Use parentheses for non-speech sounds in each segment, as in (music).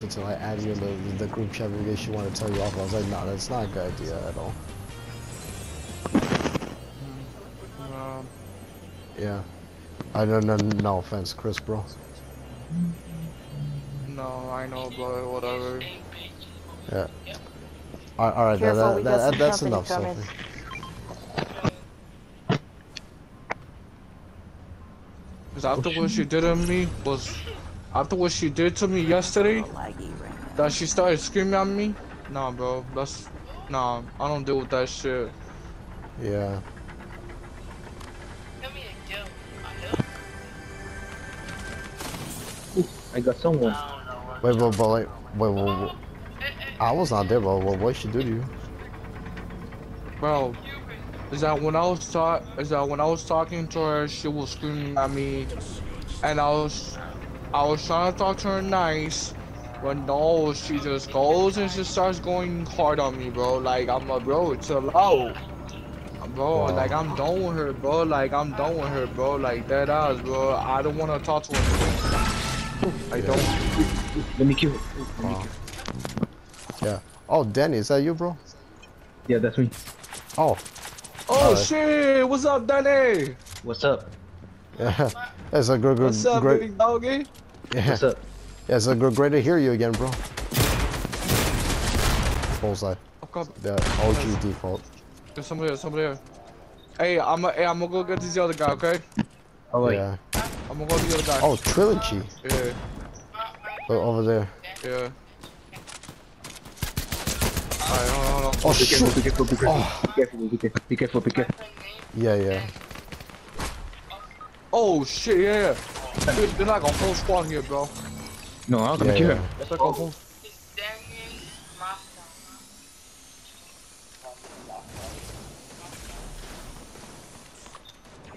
until I add you in the, the group chat because she wanted to tell you off. I was like, no, that's not a good idea at all. Um, Yeah. I don't know, no offense, Chris, bro. no, I know, but whatever. Yeah. All right, all right that, Careful, that, that, that's enough, coming. Sophie. Cause after what she did to me was, after what she did to me yesterday, laggy right now. that she started screaming at me. Nah, bro, that's, nah, I don't deal with that shit. Yeah. Give me a gill. I got someone. Wait, but, but like, wait, wait, wait. I was not there, but what, what she do to you? Bro, is that when I was talk, is that when I was talking to her, she was screaming at me, and I was, I was trying to talk to her nice, but no, she just goes and she starts going hard on me, bro. Like I'm like, bro, chill out. Bro, Wow. like I'm done with her, bro. Like I'm done with her, bro. Like dead ass, bro. I don't want to talk to her. I Yeah. don't. Let me kill. Let me Wow. Yeah. Oh, Danny, is that you, bro? Yeah, that's me. Oh. Oh Alright. shit! What's up, Danny? What's up? Yeah. (laughs) It's a good, good, What's up, great. big doggy? Yeah. What's up? Yeah, it's a good, great to hear you again, bro. Bullseye. Oh, God. The OG default. There's somebody there, somebody there. Hey, I'm a, hey, I'm gonna go get this other guy, okay? Oh, All right. Yeah. I'm gonna go get the other guy. Oh, trilogy. Yeah, O- Over there. yeah. Alright, hold on, hold on. Oh, Be careful, be careful, be careful, Oh. be careful, be careful, be careful, be careful. Yeah, yeah. Oh shit, yeah, yeah. Dude, they're like a whole squad here, bro. No, I'm gonna Yeah, kill yeah. her. That's like a whole.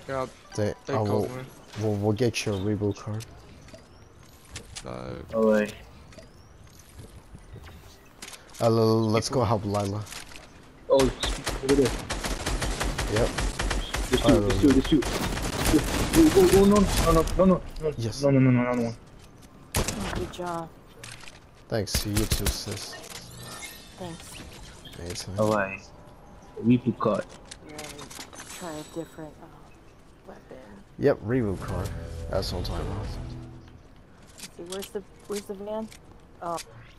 Yeah, They, they I go, will, man. we'll, we'll get your reboot card. Like, All right. Uh, l- l- let's go help Lila. Oh, over there. Yep. There's Oh, two, there's two, there's two. Oh, oh, oh, no, no, no, no, no, no, Yes. no, no, no, no, no, no. Oh, good job. Thanks. You too, sis. Thanks. Anytime. All right. Reboot card. Yeah, try a different uh, weapon. Yep, reboot card. That's what I'm. Let's see, where's the where's the van? Oh,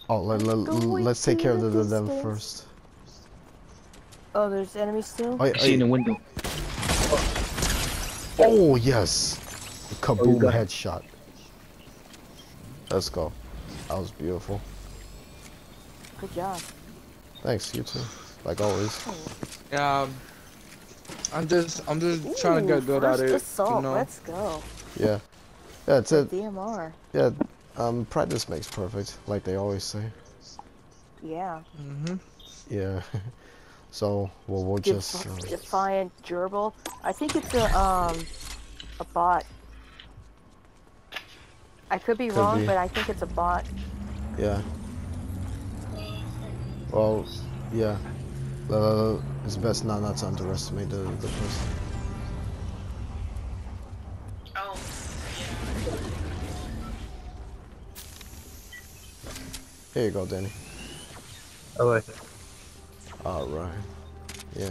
Oh, let, let, let's take care of the, the, them first. oh, there's enemies still. Oh, I yeah, see in the oh, window. Oh yes. Kaboom got it. headshot. Let's go. That was beautiful. Good job. Thanks, you too. Like always. yeah. um, I'm just, I'm just trying to get good at first it. Assault. You know. Let's go. Yeah. Yeah, it's it. DMR. Yeah. Um, practice makes perfect, like they always say. Yeah. Mhm. Yeah. (laughs) so we'll we'll Def- just. Uh, Defiant gerbil. I think it's a um a bot. I could be Could wrong, be. but I think it's a bot. yeah. Well, yeah. Uh, it's best not not to underestimate the the person. Oh. Here you go, Danny. All right. All right. Yeah.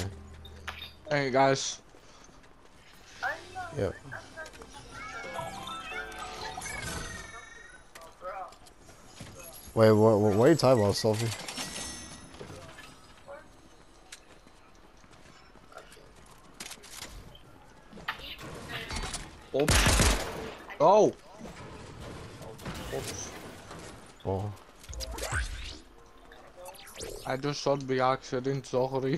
Hey guys. Yep. Wait, what, what, what are you talking about, Sophie? Oops. Oh. Oops. Oh, I just shot the accident, sorry.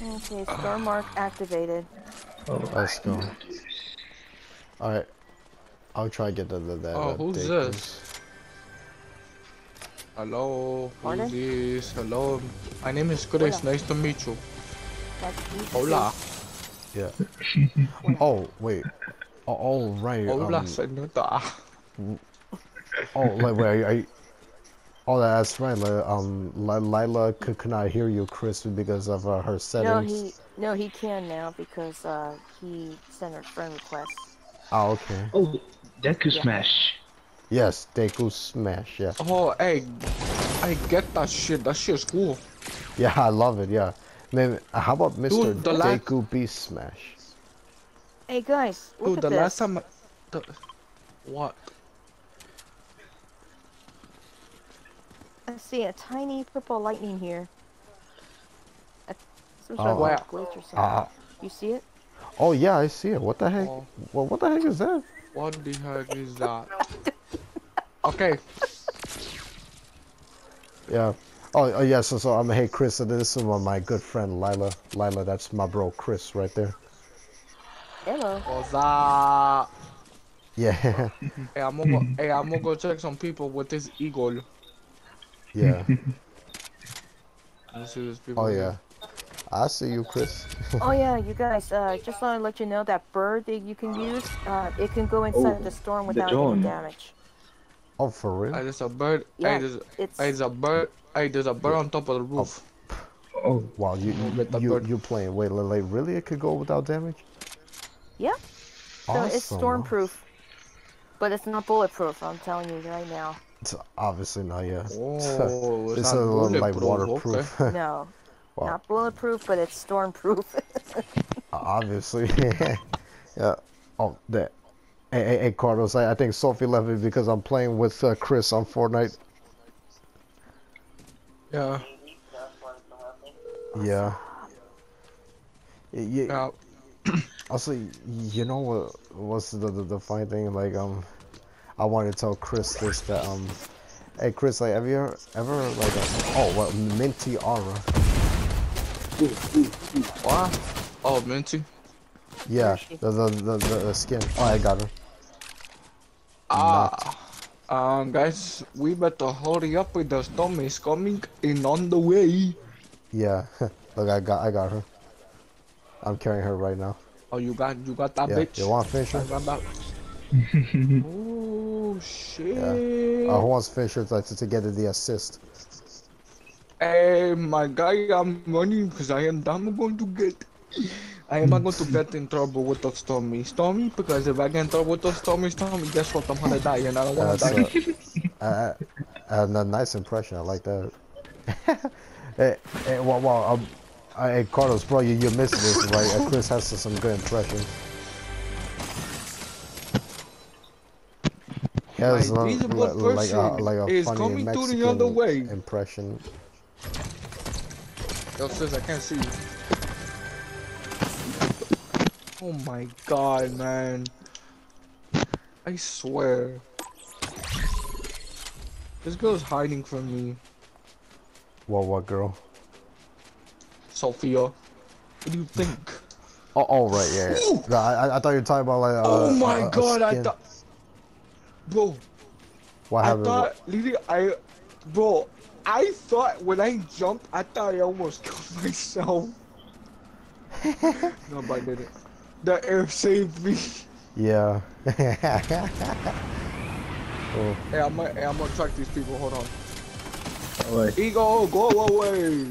Okay, star mark activated. Oh, let's go. Alright. I'll try to get the, the, the Oh, who's dick this? is- Hello, Pardon? who's this? Hello, my name is Chris. Hola. Nice to meet you. That's. Hola, Yeah. oh, wait. Oh, oh right. hola, Um, señorita. oh, like, wait, are you, are you, Oh, that's right. Um, Lila could, could not hear you, Chris, because of uh, her No, he no he can now because uh he sent a friend request. Oh, okay. Oh, that could Yeah. smash. Yes, Deku Smash. Yeah, Oh, hey, I get that shit. That shit's cool. yeah, I love it. Yeah, man. How about Mr. Dude, the la- Deku Beast Smash? Hey guys, look Dude, at the this. last time, I, the, what? I see a tiny purple lightning here. A- Some sort Oh. of Where? like glitch or something. Uh, you see it? oh yeah, I see it. What the heck? Oh. Well, what the heck is that? What the heck is (laughs) that? Okay, Yeah. Oh, oh yeah. So, so I'm hey Chris. So this is my, my good friend Lila. Lila, that's my bro Chris right there. Hello. what's that? Yeah, (laughs) Hey, I'm gonna go, hey, I'm gonna go check some people with this eagle. Yeah. (laughs) You see this people? Oh yeah. I see you, Chris. oh (laughs) yeah, you guys. Uh, just want to let you know that bird that you can use. Uh, it can go inside Oh, the storm without drone. any damage. Oh, for real? Hey, there's a bird. Yeah, Hey, there's, it's. hey, there's a bird. Hey, there's a bird on top of the roof. Oh, Wow, you We'll get the you bird. you playing? Wait, like really? It could go without damage? Yeah. So it's stormproof, but it's not bulletproof. I'm telling you right now. It's obviously not. Yeah. (laughs) Oh, it's, it's not a little like bulletproof, okay. waterproof. (laughs) No, Wow. not bulletproof, but it's stormproof. (laughs) obviously. yeah. Oh, that. Hey, hey, hey, Carlos. I, I think Sophie left me because I'm playing with uh, Chris on Fortnite. Yeah. Yeah. Yeah. (clears throat) Yeah. Also, you know what? What's the, the the funny thing? Like, um, I wanted to tell Chris this that um, hey Chris, like, have you ever, ever like, uh, oh, what Minty Aura? What? Oh, Minty. Yeah, is the the, the the the skin. Oh, I got her. Ah. Um, guys, we better hurry up with the storm is coming in on the way. Yeah, (laughs) look, I got I got her. I'm carrying her right now. Oh, you got you got that Yeah, bitch. you want to finish her? (laughs) shit! Uh, who wants to finish her to, to get the assist? Hey, my guy, I'm running because I am I'm going to get. I am not going to get in trouble with the Stormy. Stormy, because if I get in trouble with the Stormy, Stormy, guess what? I'm gonna die and I don't wanna That's die. a, a, a, a nice impression. I like that. hey, (laughs) hey, well, well, um, uh, hey, Carlos, bro, you, you missed this, right? Uh, Chris has some good impressions. Has My uh, like a, person like a is funny coming to the other way. impression. Yo, sis, I can't see you. Oh my god, man. I swear. This girl's hiding from me. What, what girl? Sophia. What do you think? Oh, oh right, yeah. yeah. I, I- thought you were talking about like. Uh, oh my a- a god, I thought. Bro, What I happened? thought, literally, I. Bro, I thought when I jumped, I thought I almost (laughs) killed myself. no, but I didn't. The air saved me. Yeah. (laughs) oh, Hey, I'm gonna, hey, I'm gonna track these people. Hold on. alright. Ego, go away.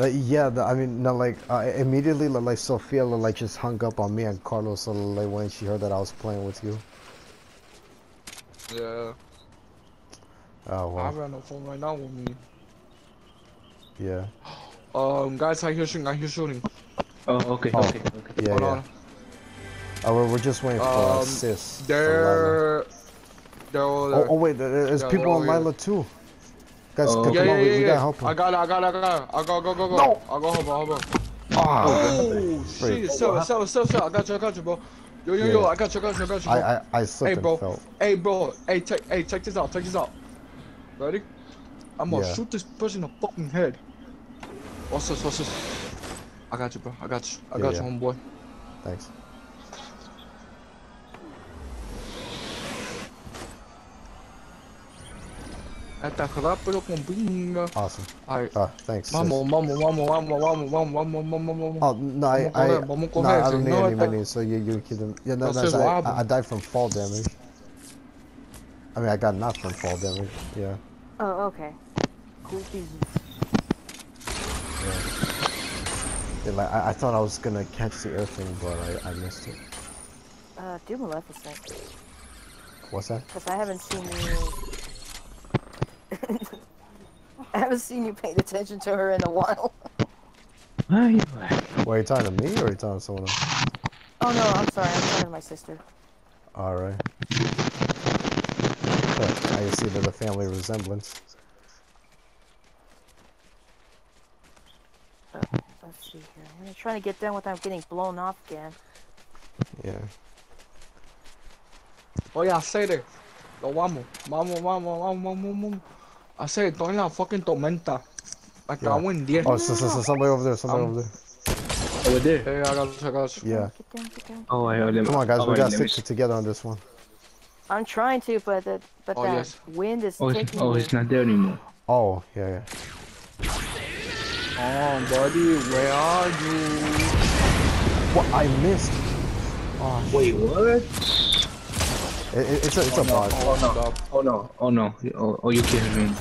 But yeah, the, I mean, no, like uh, immediately, like Sophia, like just hung up on me and Carlos, so, like when she heard that I was playing with you. Yeah. Oh wow I well, ran a phone right now with me. yeah, Um, guys, I hear shooting. I hear shooting. Oh, okay, Oh. okay, okay. yeah, Hold yeah. on. Oh, we're, we're just waiting for Um, assists. from Lila. They're. They're all Oh, there. oh wait, there's Yeah, people on all here. Lila too. Guys, Oh, come yeah, on, yeah, we, yeah, we yeah. gotta help him. I got it. I got it. I got it. I'll go, go, go, go. No. I'll go help him. I'll help him. Ah, Oh, shit. Sell, sell, sell, sell. I got you. I got you, bro. Yo, yo, yo. I got you. I got you. I got you, bro. I, I, I slipped Hey, and bro. fell. Hey, bro. Hey, check. Hey, check this out. Check this out. Ready? I'm gonna Yeah. shoot this person in the fucking head. What's this? What's this? I got you, bro. I got you. I Yeah, got yeah. you, homeboy. Thanks. At the rápido con. Awesome. Alright. Uh, ah, thanks. Vamos, vamos, vamos, vamos, vamos, vamos, vamos, vamos. Oh, no, I, I, vamos I, no, I don't need no, any money, so you, you kill them. Yeah, no, that's, I, I, I died from fall damage. I mean, I got knocked from fall damage, yeah. Oh, okay. Cool season. Yeah. yeah like, I, I thought I was gonna catch the air thing, but I, I missed it. Uh, do Maleficent. What's that? Because I haven't seen you... (laughs) I haven't seen you paying attention to her in a while. Why Were you talking to me or are you talking to someone else? Oh no, I'm sorry. I'm talking to my sister. Alright. I can see there's a family resemblance. Oh, let's see here. I'm trying to get done without getting blown off again. Yeah. Oh, Oye, hacer Lo vamos. Vamos, vamos, vamos, vamos, vamos. Hacer estoy en la fucking tormenta. Me cago en 10. Oh, so, so, so somebody over there, somebody Um, over there. over there. Hey, I got you, I got you. Yeah. Get down, get down. Oh, I let me. Come on, guys, oh, we gotta let me stick together on this one. I'm trying to, but the, but Oh, that yes. wind is Oh, it's, taking oh, me. it's not there anymore. Oh, yeah, yeah. Oh, buddy, where are you? What? I missed. Oh, Wait, what? It, it, it's a, it's a bot. Oh no! Oh no! Oh no! Oh, oh you kidding me?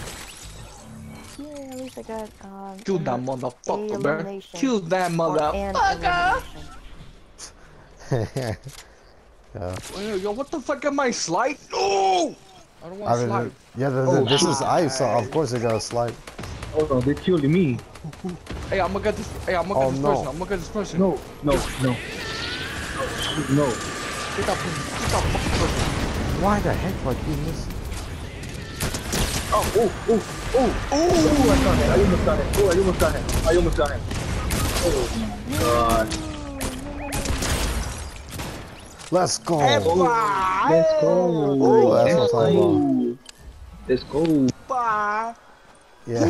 Yeah, at least I got um. Kill that motherfucker, bro. Kill that motherfucker. yeah. (laughs) Yo, yo, what the fuck am I slide? No! I don't want I to mean, slide. yeah, the, the, Oh, this is ice, so of course it gotta slide. Oh no! They killed me. Hey, I'm gonna get this. Hey, I'm gonna Oh, get this no. person. I'm gonna get this person. No! No! No! No! Get that. Get that fucking person. Why the heck, like, you missed? Oh! Oh! Oh! Oh! Oh! I got him! I almost got him! Oh! I almost got him! I almost got him! Oh god! Let's go. Let's go! Oh, that's Let's what I'm go! Let's go! Bye. Yeah.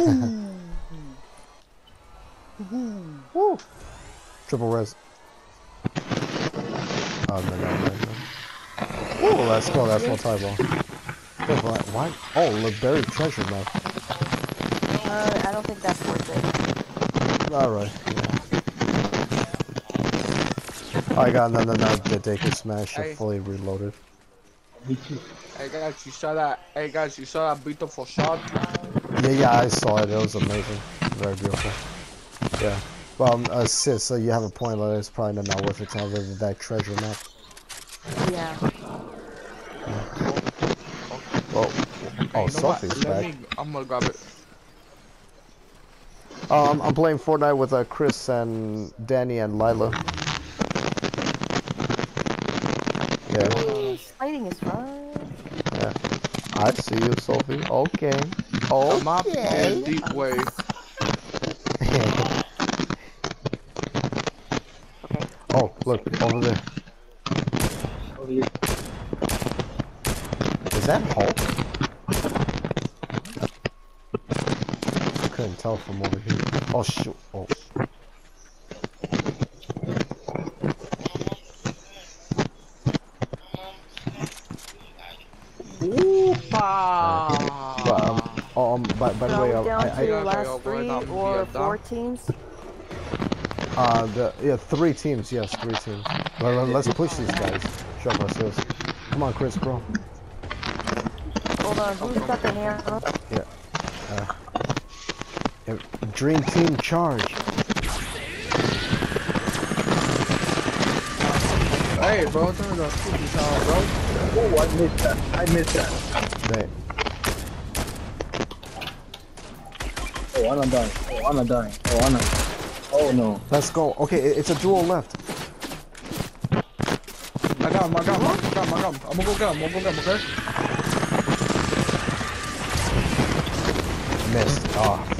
Woo. Triple res. Oh, no, no, no, no. Ooh, let's go. That's what time ball. Why, why? Oh, look, buried treasure map. Uh, I don't think that's worth it. Alright, yeah. I got no, no, no, the they could smash Hey. it fully reloaded. Me. Hey guys, you saw that? Hey guys, you saw that beautiful shot? Yeah, yeah, I saw it. It was amazing. Very beautiful. Yeah. Well, um, uh, sis, so you have a point, but it's probably not worth it to have that treasure map. Yeah. Oh, oh, You know what? Sophie's Let back. me. I'm gonna grab it. Um, I'm playing Fortnite with uh, Chris and Danny and Lila. Yeah, Sliding is fun. yeah. I see you, Sophie. Okay. I'm up in Okay. deep way. Okay. (laughs) oh, look, over there. Oh, yeah. Is that Hulk? Couldn't tell from over here. Oh shoot! Oh, Oopa! but um, oh, um, by, by the way, are uh, down I, to I, I- last three I'm or four teams? uh, the yeah, three teams. Yes, three teams. Well, let's push these guys. Show up ourselves. Come on, Chris, bro. Hold on, who's got the hammer? Yeah, uh, Dream team charge. Hey, bro, turn the cookie sound, bro. Oh, I missed that. I missed that. They, Oh, I'm not dying. Oh, I'm not dying. Oh, I'm not. Oh no. let's go. Okay, it's a duel left. I got him, I got him, I got him, I got him. I'm gonna go get him, I'm gonna go get him, okay? Oh.